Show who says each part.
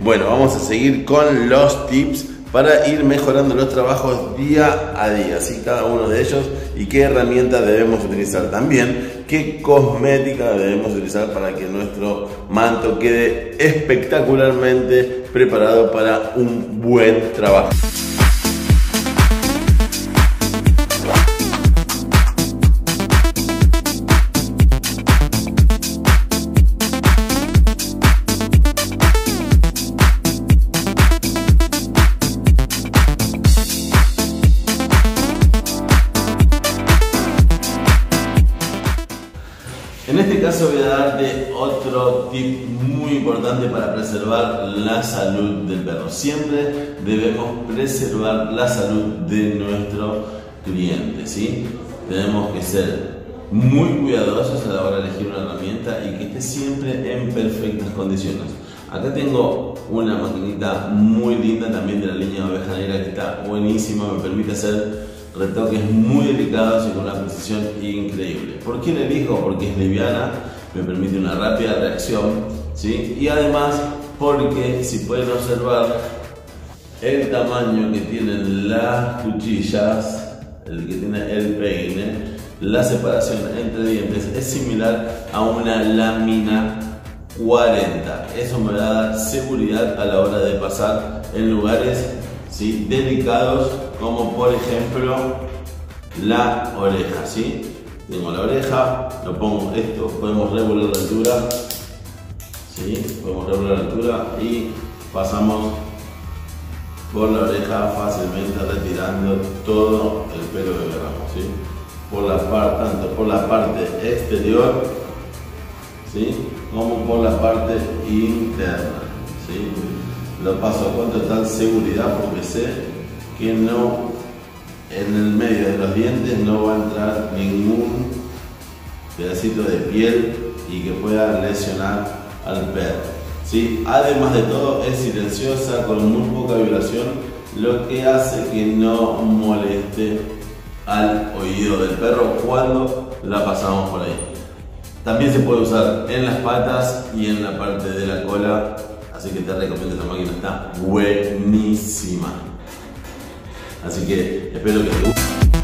Speaker 1: Bueno, vamos a seguir con los tips para ir mejorando los trabajos día a día, ¿sí? cada uno de ellos y qué herramientas debemos utilizar también, qué cosmética debemos utilizar para que nuestro manto quede espectacularmente preparado para un buen trabajo. Caso voy a darte otro tip muy importante para preservar la salud del perro. Siempre debemos preservar la salud de nuestro cliente, ¿sí? Tenemos que ser muy cuidadosos a la hora de elegir una herramienta y que esté siempre en perfectas condiciones. Acá tengo una maquinita muy linda también de la línea de oveja negra que está buenísima, me permite hacer retoques muy delicados y con una precisión increíble. ¿Por qué le elijo? Porque es liviana, me permite una rápida reacción, ¿sí? y además porque si pueden observar el tamaño que tienen las cuchillas, el que tiene el peine, la separación entre dientes es similar a una lámina 40. Eso me va a dar seguridad a la hora de pasar en lugares ¿sí? delicados como por ejemplo la oreja, ¿sí? Tengo la oreja, lo pongo esto, podemos regular la altura, ¿sí? Podemos regular la altura y pasamos por la oreja fácilmente retirando todo el pelo que queramos, ¿sí? Por la parte, tanto por la parte exterior, ¿sí? Como por la parte interna, ¿sí? Lo paso con total seguridad porque sé que no en el medio de los dientes no va a entrar ningún pedacito de piel y que pueda lesionar al perro. ¿sí? Además de todo es silenciosa con muy poca vibración lo que hace que no moleste al oído del perro cuando la pasamos por ahí. También se puede usar en las patas y en la parte de la cola, así que te recomiendo esta máquina, está buenísima. Así que espero que te guste.